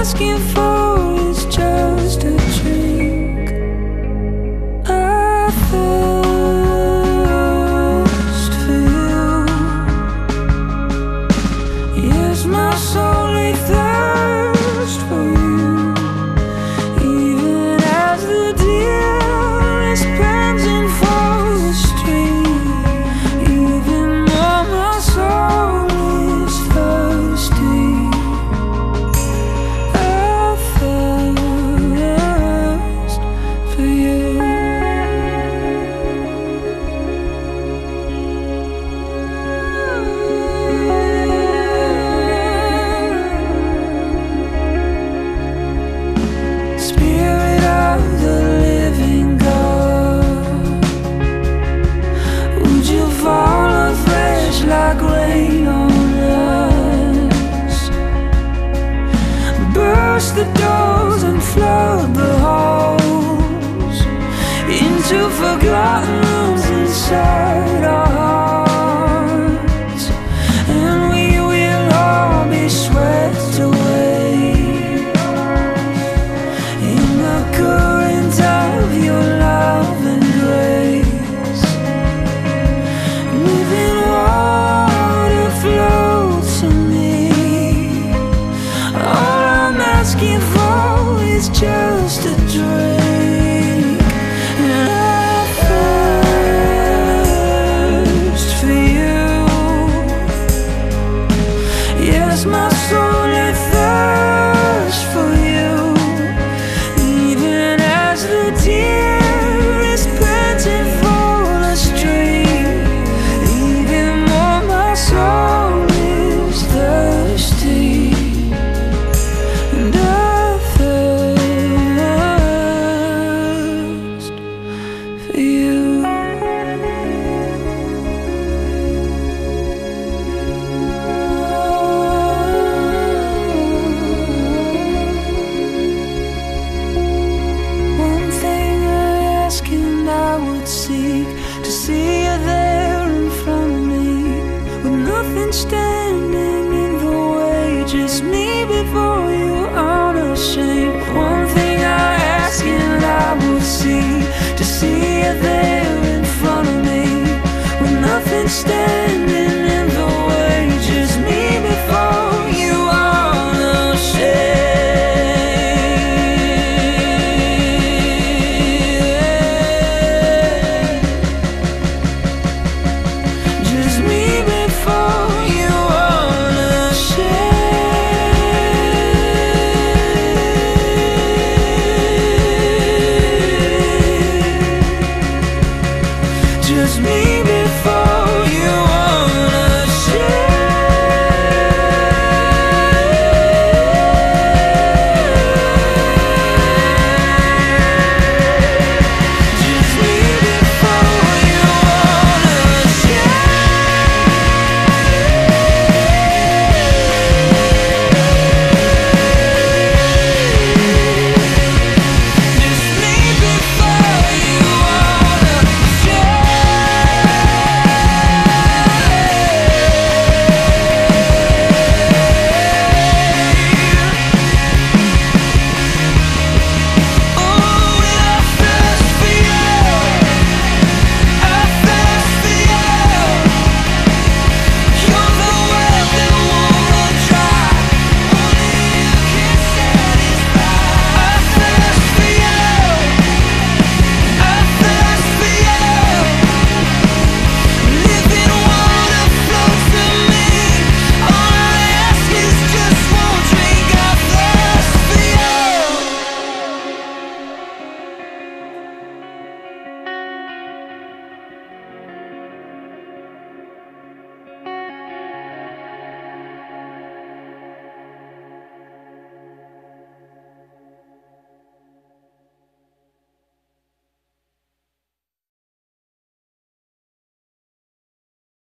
asking for to forgotten rooms inside our hearts. And we will all be swept away. In the current of your love and grace. Living water flow to me. All I'm asking for is just a the tears